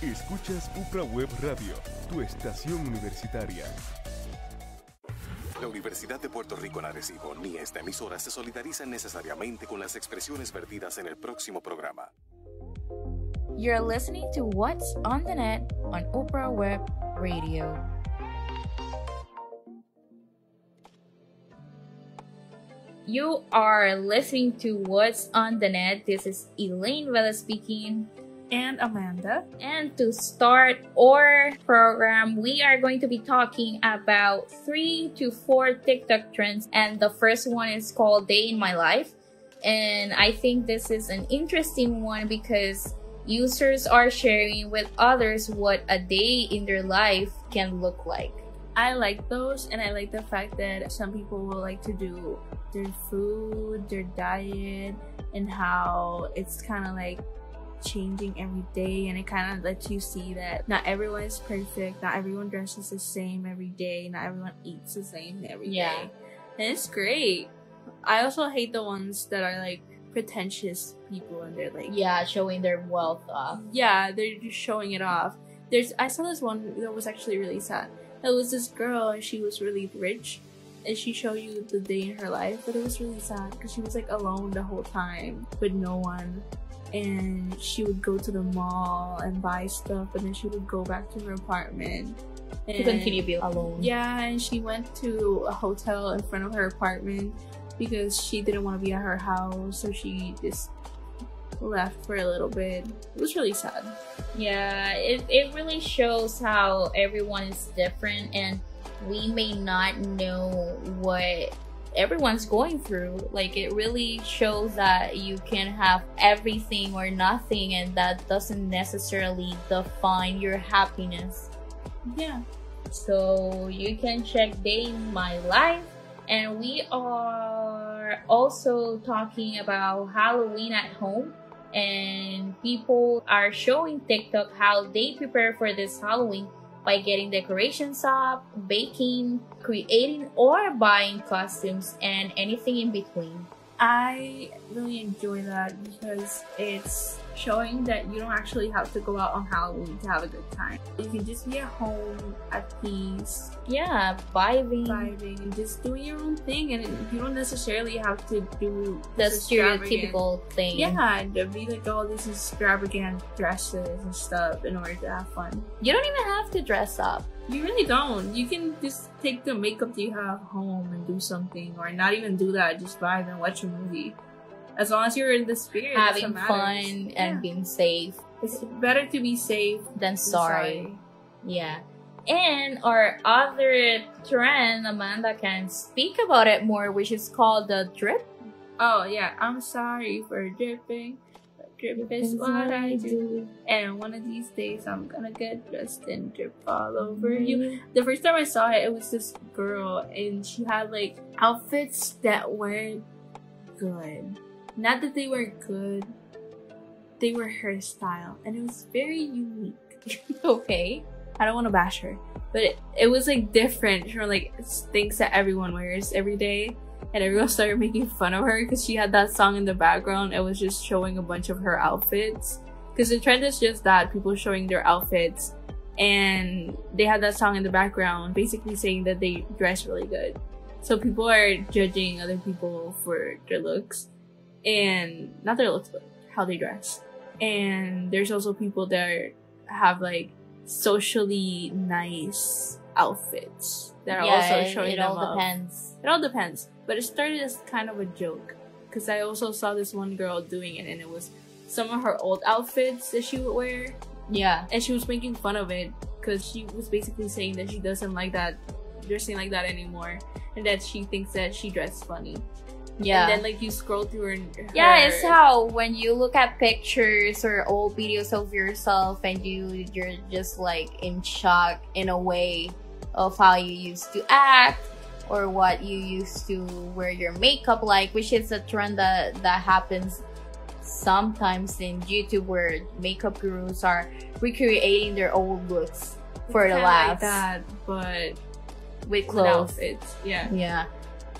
Escuchas UPRA Web Radio, tu estación universitaria. La Universidad de Puerto Rico en Arecibo ni esta emisora se solidarizan necesariamente con las expresiones vertidas en el próximo programa. You're listening to What's on the Net on Oprah Web Radio. You are listening to What's on the Net. This is Elaine Vela speaking. And Amanda. And to start our program, we are going to be talking about three to four TikTok trends. And the first one is called Day in My Life. And I think this is an interesting one because users are sharing with others what a day in their life can look like. I like those, and I like the fact that some people will like to do their food, their diet, and how it's kind of like changing every day and it kind of lets you see that not everyone is perfect not everyone dresses the same every day not everyone eats the same every day. Yeah. and it's great i also hate the ones that are like pretentious people and they're like Yeah, showing their wealth off. yeah they're just showing it off there's i saw this one that was actually really sad it was this girl and she was really rich and she showed you the day in her life but it was really sad because she was like alone the whole time with no one and she would go to the mall and buy stuff and then she would go back to her apartment. To and- continue being alone. yeah and she went to a hotel in front of her apartment because she didn't want to be at her house so she just left for a little bit. It was really sad. Yeah, it, it really shows how everyone is different and we may not know what everyone's going through. Like, it really shows that you can have everything or nothing, and that doesn't necessarily define your happiness. yeah So, you can check Day in My Life, and we are also talking about Halloween at home and people are showing TikTok how they prepare for this Halloween by getting decorations up, baking, creating or buying costumes and anything in between. I really enjoy that because it's showing that you don't actually have to go out on Halloween to have a good time. You can just be at home at peace, Yeah, vibing. vibing, and just doing your own thing, and you don't necessarily have to do The stereotypical thing. Yeah, and be like all these extravagant dresses and stuff in order to have fun. You don't even have to dress up. You really don't. You can just take the makeup that you have home and do something, or not even do that. Just vibe and watch a movie. As long as you're in the spirit, Having fun matters. and Yeah. being safe It's better to be safe than than sorry. Yeah. And our other trend, Amanda can speak about it more, which is called the drip. Oh yeah, I'm sorry for dripping. But drip is what I do. And one of these days I'm gonna get dressed and drip all over you. Mm-hmm. The first time I saw it, it was this girl and she had like outfits that weren't good. Not that they weren't good, they were her style. And it was very unique. Okay. I don't want to bash her, but it, it was like different from like things that everyone wears every day. And everyone started making fun of her because she had that song in the background. It was just showing a bunch of her outfits. Because the trend is just that people showing their outfits. And they had that song in the background, basically saying that they dress really good. So people are judging other people for their looks. And not their looks, but how they dress. And there's also people that are, have like socially nice outfits that are yeah, also it- showing it them all off. depends. It all depends. But it started as kind of a joke. Because I also saw this one girl doing it, and it was some of her old outfits that she would wear. Yeah. And she was making fun of it because she was basically saying that she doesn't like that, dressing like that anymore. And that she thinks that she dressed funny. Yeah. And then, like, you scroll through her. yeah, it's how when you look at pictures or old videos of yourself and you you're just like in shock in a way of how you used to act or what you used to wear your makeup like, which is a trend that that happens sometimes in YouTube where makeup gurus are recreating their old looks for the Kinda laughs like that, but with with clothes. outfits. Yeah. Yeah.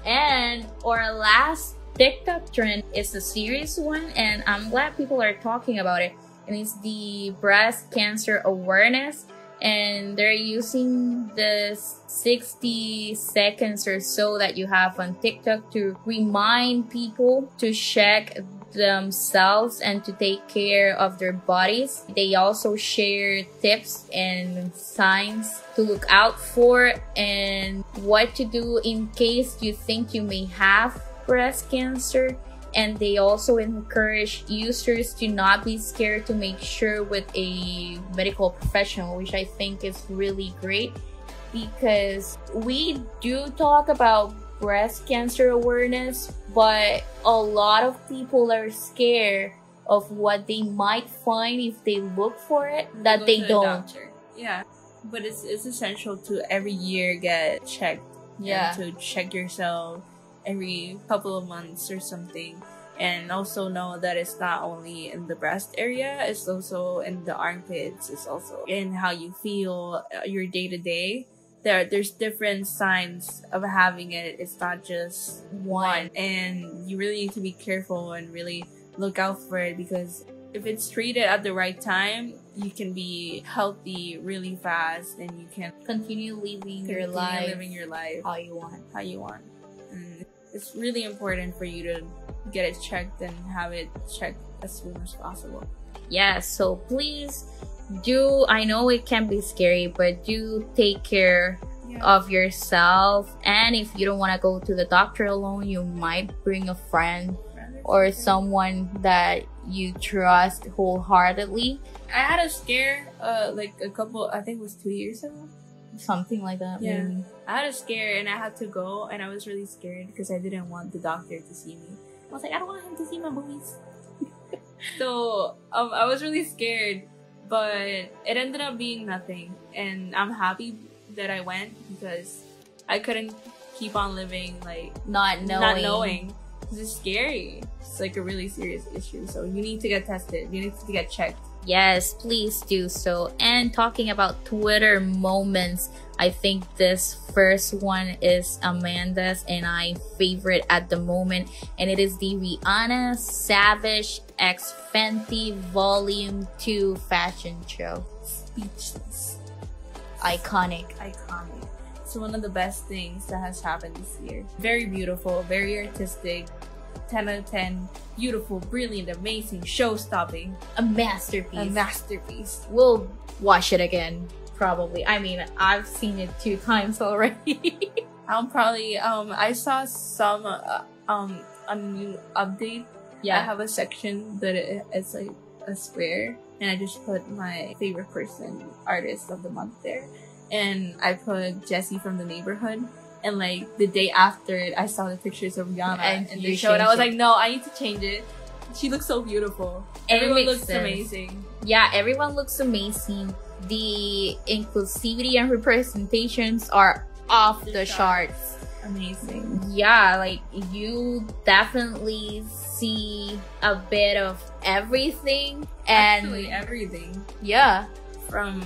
And our last TikTok trend is a serious one, and I'm glad people are talking about it. and it's the breast cancer awareness and they're using this 60 seconds or so that you have on TikTok to remind people to check themselves and to take care of their bodies. They also share tips and signs to look out for and what to do in case you think you may have breast cancer and they also encourage users to not be scared to make sure with a medical professional which i think is really great because we do talk about breast cancer awareness but a lot of people are scared of what they might find if they look for it that they don't. Yeah, but it's it's essential to every year get checked. Yeah. to check yourself every couple of months or something. And also know that it's not only in the breast area, it's also in the armpits, it's also in how you feel uh, your day to day. There, there's different signs of having it. It's not just one. And you really need to be careful and really look out for it because if it's treated at the right time, you can be healthy really fast and you can continue living your continue life living your life how you want how you want. It's really important for you to get it checked and have it checked as soon as possible. yes so please do i know it can be scary but do take care of yourself and if you don't want to go to the doctor alone you might bring a friend or someone that you trust wholeheartedly I had a scare, uh, like a couple, I think it was two years ago. Something like that Yeah. maybe. I had a scare and I had to go and I was really scared because I didn't want the doctor to see me. I was like, I don't want him to see my boobies. so um, I was really scared, but it ended up being nothing. And I'm happy that I went because I couldn't keep on living like not knowing not knowing. It's scary. It's like a really serious issue. So you need to get tested. You need to get checked. Yes, please do so. And talking about Twitter moments, I think this first one is Amanda's and I favorite at the moment, and it is the Rihanna Savage X Fenty Volume 2 fashion show. Speechless. Iconic. iconic. It's one of the best things that has happened this year. Very beautiful, very artistic. 10 out of 10. Beautiful, brilliant, amazing, show stopping. A masterpiece. A masterpiece. we'll watch it again, probably. I mean, I've seen it two times already. I'll probably, um, I saw some, uh, um, a new update. Yeah. I have a section that it, it's like a square, and I just put my favorite person, artist of the month there. And I put Jesse from the neighborhood. And like the day after it, I saw the pictures of Rihanna And and the show, and I was it. like, no, I need to change it. She looks so beautiful. And Everyone looks sense. amazing. yeah, everyone looks amazing. The inclusivity and representations are off The the, charts. charts. Amazing. Yeah, like you definitely see a bit of everything and Actually, everything yeah, from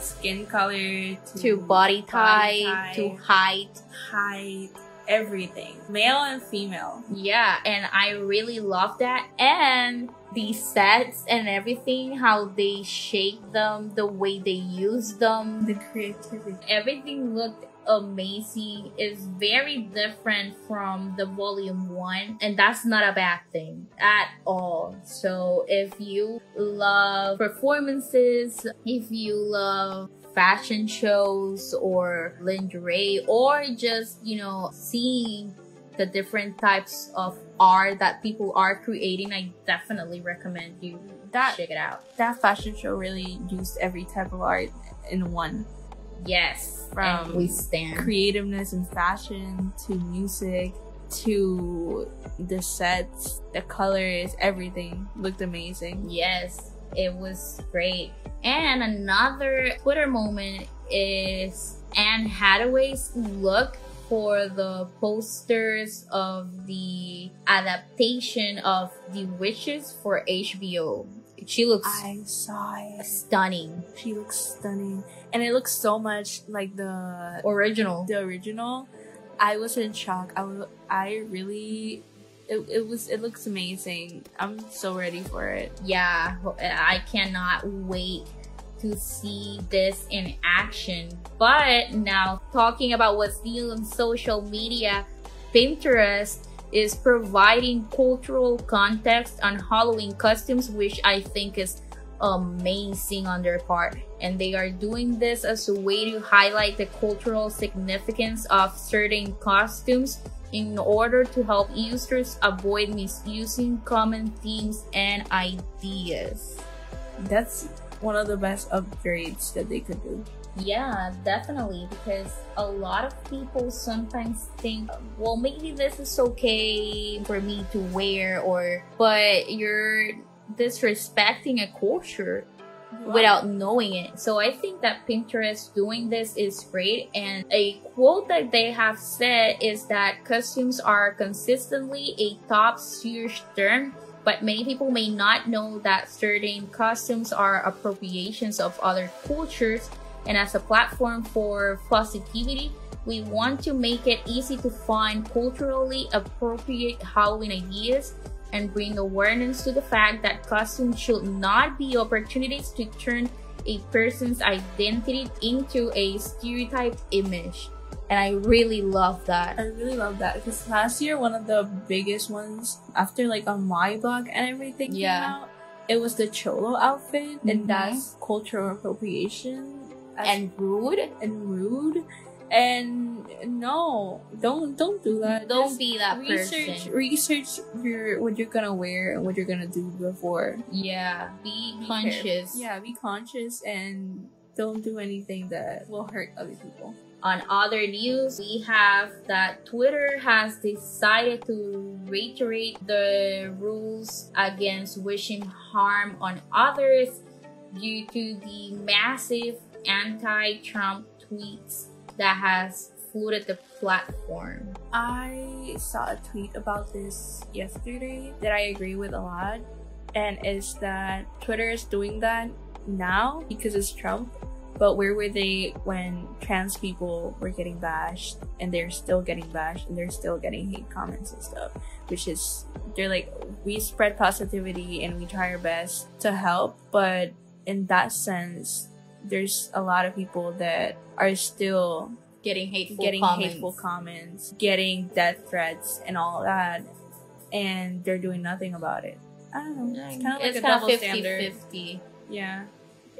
skin color to, to body type, type, to height. height, everything, male and female. Yeah, and I really love that. And the sets and everything, how they shape them, the way they use them, The creativity. everything looked amazing. is very different from the volume one, and that's not a bad thing at all. So if you love performances, if you love fashion shows or lingerie, or just, you know, seeing the different types of art that people are creating, I definitely recommend you That check it out. that fashion show really used every type of art in one. Yes, From we stand. Creativeness and fashion to music to the sets, the colors, everything looked amazing. Yes, it was great. And another Twitter moment is Anne Hathaway's look for the posters of the adaptation of The Witches for HBO. She looks I saw it. stunning. She looks stunning, and it looks so much like the Original. the original. I was in shock. I was, I really it, it was it looks amazing. I'm so ready for it. Yeah, I cannot wait to see this in action. But now talking about what's new on social media, Pinterest is providing cultural context on Halloween costumes, which I think is amazing on their part. And they are doing this as a way to highlight the cultural significance of certain costumes in order to help users avoid misusing common themes and ideas. That's one of the best upgrades that they could do. Yeah, definitely. Because a lot of people sometimes think, well, maybe this is okay for me to wear, or, but you're disrespecting a culture wow. without knowing it. So I think that Pinterest doing this is great. And a quote that they have said is that costumes are consistently a top search term but many people may not know that certain costumes are appropriations of other cultures and as a platform for positivity we want to make it easy to find culturally appropriate Halloween ideas and bring awareness to the fact that costumes should not be opportunities to turn a person's identity into a stereotyped image. And I really love that. I really love that because last year, one of the biggest ones after like on my blog and everything yeah. came out, it was the cholo outfit, mm-hmm. and that's cultural appropriation and rude and rude. And no don't don't do that. Don't Just be that research person. research your what you're gonna wear and what you're gonna do before. Yeah be, be conscious. Careful. yeah be conscious and don't do anything that will hurt other people. On other news, we have that Twitter has decided to reiterate the rules against wishing harm on others due to the massive anti-Trump tweets that has flooded the platform. I saw a tweet about this yesterday that I agree with a lot, and is that Twitter is doing that now because it's Trump. But where were they when trans people were getting bashed and they're still getting bashed and they're still getting hate comments and stuff? Which is, they're like, we spread positivity and we try our best to help, but in that sense, there's a lot of people that are still getting hateful getting comments. hateful comments, getting death threats and all that, and they're doing nothing about it. I don't know. It's kind of like it's a double 50, standard. 50. Yeah.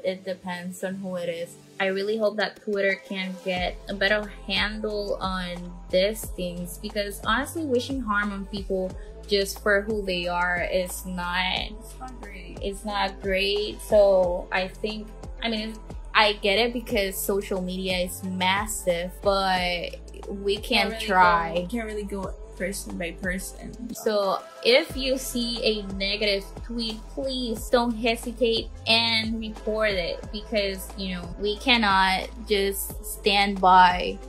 It depends on who it is. I really hope that Twitter can get a better handle on these things because honestly, wishing harm on people just for who they are is not. It's not great. It's not great. So I think. I mean, I get it because social media is massive, but we can really try. Go, can't really go person by person. So if you see a negative tweet, please don't hesitate and report it because you know we cannot just stand by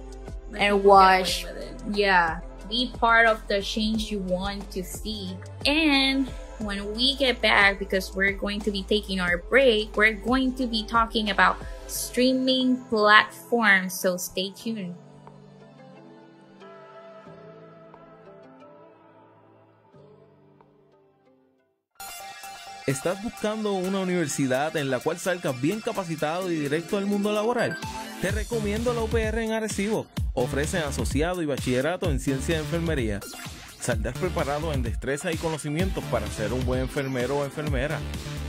Let and watch. Yeah, be part of the change you want to see and when we get back, because we're going to be taking our break, we're going to be talking about streaming platforms, so stay tuned. ¿Estás buscando una universidad en la cual salgas bien capacitado y directo al mundo laboral? Te recomiendo la UPR en Arecibo. Ofrecen asociado y bachillerato en ciencia de enfermería. Saldrás preparado en destreza y conocimientos para ser un buen enfermero o enfermera.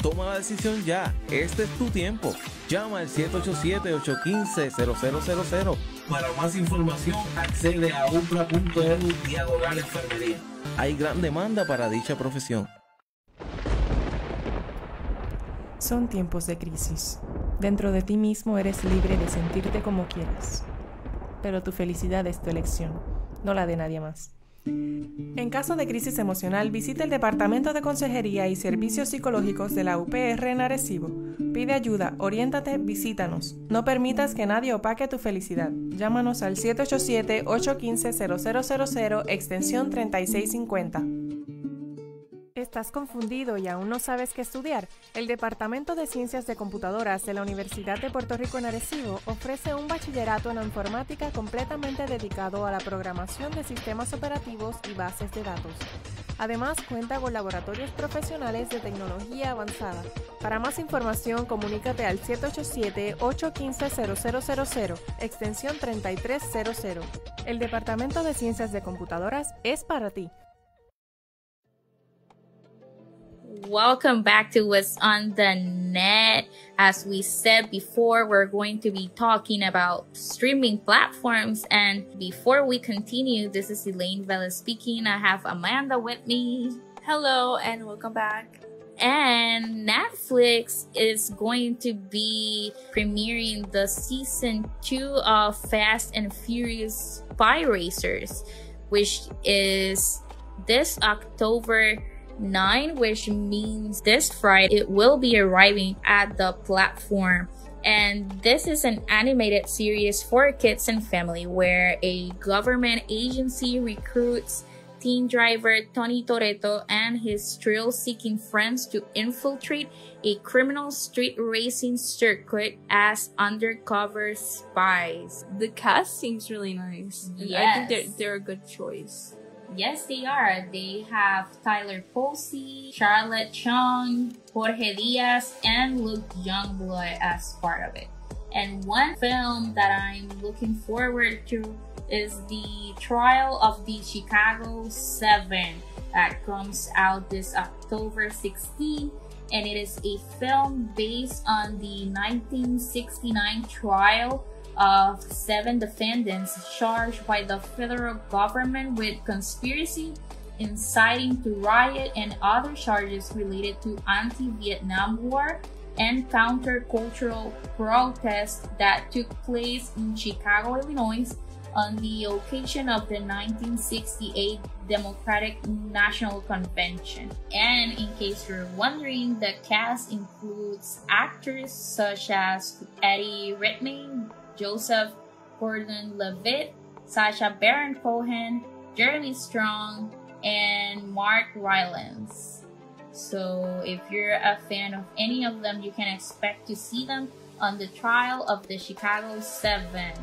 Toma la decisión ya, este es tu tiempo. Llama al 787-815-0000. Para más información, accede a upra.edu diagonal enfermería. Hay gran demanda para dicha profesión. Son tiempos de crisis. Dentro de ti mismo eres libre de sentirte como quieras. Pero tu felicidad es tu elección, no la de nadie más. En caso de crisis emocional, visita el Departamento de Consejería y Servicios Psicológicos de la UPR en Arecibo. Pide ayuda, oriéntate, visítanos. No permitas que nadie opaque tu felicidad. Llámanos al 787-815-0000, extensión 3650. ¿Estás confundido y aún no sabes qué estudiar? El Departamento de Ciencias de Computadoras de la Universidad de Puerto Rico en Arecibo ofrece un bachillerato en informática completamente dedicado a la programación de sistemas operativos y bases de datos. Además, cuenta con laboratorios profesionales de tecnología avanzada. Para más información, comunícate al 787-815-0000, extensión 3300. El Departamento de Ciencias de Computadoras es para ti. Welcome back to What's on the Net. As we said before, we're going to be talking about streaming platforms. And before we continue, this is Elaine Vela speaking. I have Amanda with me. Hello and welcome back. And Netflix is going to be premiering the season two of Fast and Furious Spy Racers, which is this October 9, which means this Friday it will be arriving at the platform. And this is an animated series for kids and family where a government agency recruits teen driver Tony Toretto and his thrill seeking friends to infiltrate a criminal street racing circuit as undercover spies. The cast seems really nice. Yes. I think they're, they're a good choice. Yes, they are. They have Tyler Posey, Charlotte Chung, Jorge Diaz, and Luke Youngblood as part of it. And one film that I'm looking forward to is the Trial of the Chicago 7 that comes out this October 16 and it is a film based on the 1969 trial of seven defendants charged by the federal government with conspiracy, inciting to riot, and other charges related to anti-Vietnam War and countercultural protests that took place in Chicago, Illinois on the occasion of the 1968 Democratic National Convention. And in case you're wondering, the cast includes actors such as Eddie Redmayne, Joseph Gordon Levitt, Sacha Baron Cohen, Jeremy Strong, and Mark Rylance. So if you're a fan of any of them, you can expect to see them on the trial of the Chicago 7.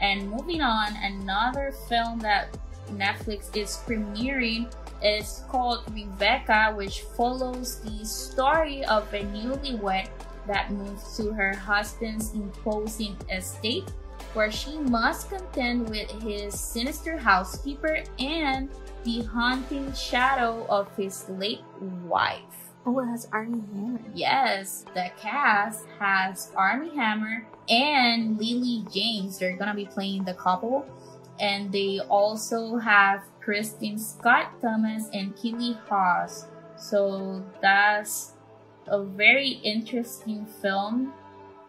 And moving on, another film that Netflix is premiering is called Rebecca, which follows the story of a newlywed that moves to her husband's imposing estate, where she must contend with his sinister housekeeper and the haunting shadow of his late wife. Oh, it has Armie Hammer. Yes, the cast has Armie Hammer and Lily James. They're gonna be playing the couple. And they also have Kristin Scott Thomas and Keeley Hawes. So that's a very interesting film.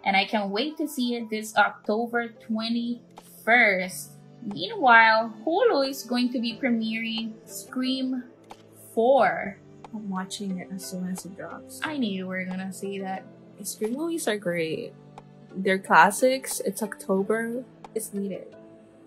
And I can't wait to see it this October 21st. Meanwhile, Hulu is going to be premiering Scream 4. I'm watching it as soon as it drops. I knew you were gonna say that. Scream movies are great. They're classics. It's October. It's needed.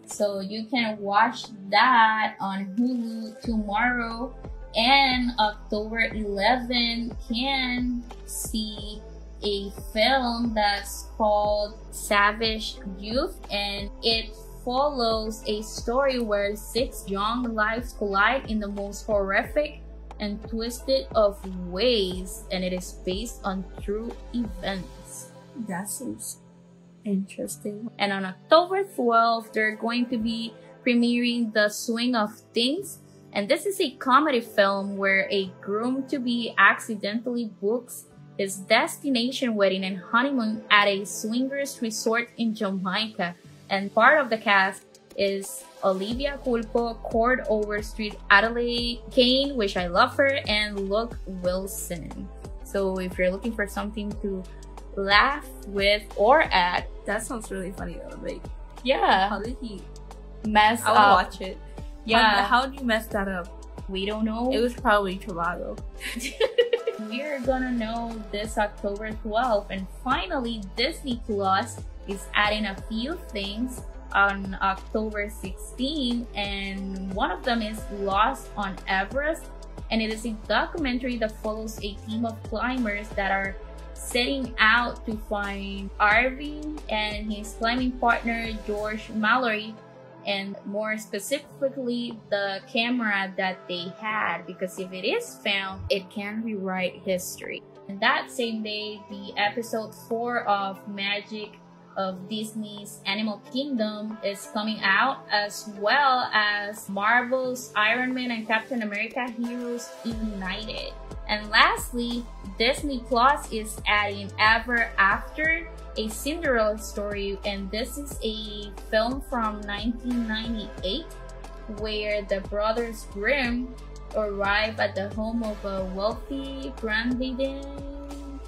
So you can watch that on Hulu tomorrow. And October 11 can see a film that's called Savage Youth and it follows a story where six young lives collide in the most horrific and twisted of ways and it is based on true events. That seems interesting. And on October 12th, they're going to be premiering The Swing of Things. And this is a comedy film where a groom to be accidentally books his destination wedding and honeymoon at a swingers resort in Jamaica. And part of the cast is Olivia Culpo, Cord Overstreet, Adelaide Kane, which I love her, and Luke Wilson. So if you're looking for something to laugh with or at, That sounds really funny though. Like, yeah, how did he? mess I would up. watch it. Yeah, How, how did you mess that up? we don't know. It was probably Trivago. We're gonna know this October 12th. And finally, Disney Plus is adding a few things on October 16th. and one of them is Lost on Everest. and it is a documentary that follows a team of climbers that are setting out to find Arvin and his climbing partner George Mallory and more specifically the camera that they had because if it is found it can rewrite history and that same day the episode 4 of magic of Disney's Animal Kingdom is coming out, as well as Marvel's Iron Man and Captain America Heroes United. And lastly, Disney Plus is adding Ever After, a Cinderella story, and this is a film from 1998 where the brothers Grimm arrive at the home of a wealthy grandmaiden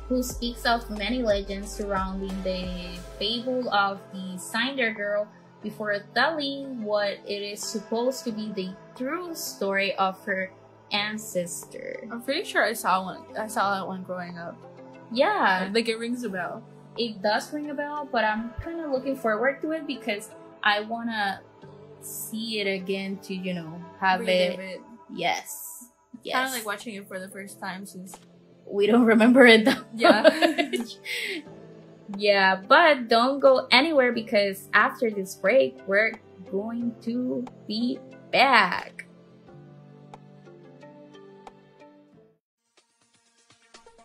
who speaks of many legends surrounding the fable of the Cinder Girl before telling what it is supposed to be the true story of her ancestor. I'm pretty sure I saw one. I saw that one growing up. Yeah, Like it rings a bell. It does ring a bell, but I'm kind of looking forward to it because I wanna see it again to you know have it. it. Yes, yes. Kind of like watching it for the first time since. we don't remember it that Yeah. much. yeah, but don't go anywhere because after this break, we're going to be back.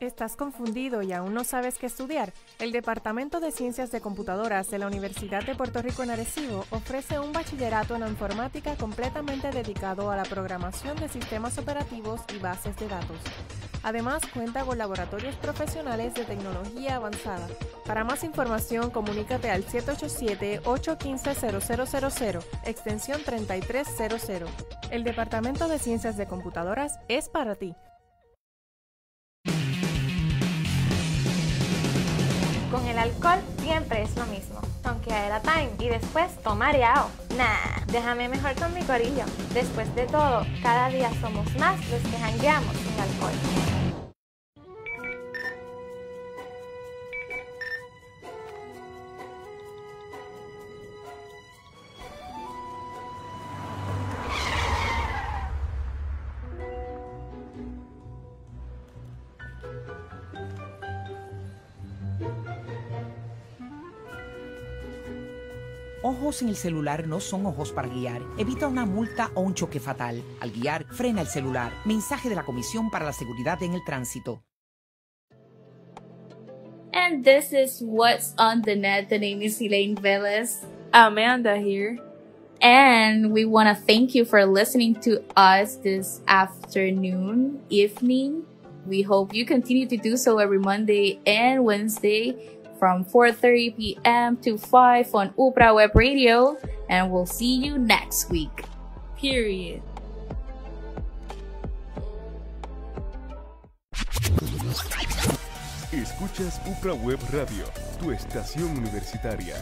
¿Estás confundido y aún no sabes qué estudiar? El Departamento de Ciencias de Computadoras de la Universidad de Puerto Rico en Arecibo ofrece un bachillerato en informática completamente dedicado a la programación de sistemas operativos y bases de datos. Además, cuenta con laboratorios profesionales de tecnología avanzada. Para más información, comunícate al 787-815-0000, extensión 3300. El Departamento de Ciencias de Computadoras es para ti. Con el alcohol siempre es lo mismo. Aunque era time y después tomareao. Nah, déjame mejor con mi corillo. Después de todo, cada día somos más los que jangueamos sin alcohol. En el celular no son ojos para guiar. Evita una multa o un choque fatal. Al guiar, frena el celular. Mensaje de la Comisión para la Seguridad en el Tránsito. And this is what's on the net. The name is Elaine Velez. Amanda here. And we want to thank you for listening to us this afternoon, evening. We hope you continue to do so every Monday and Wednesday from 4:30 p.m. to 5 on Upra Web Radio and we'll see you next week. Period. Escuchas UPRA Web Radio, tu estación universitaria.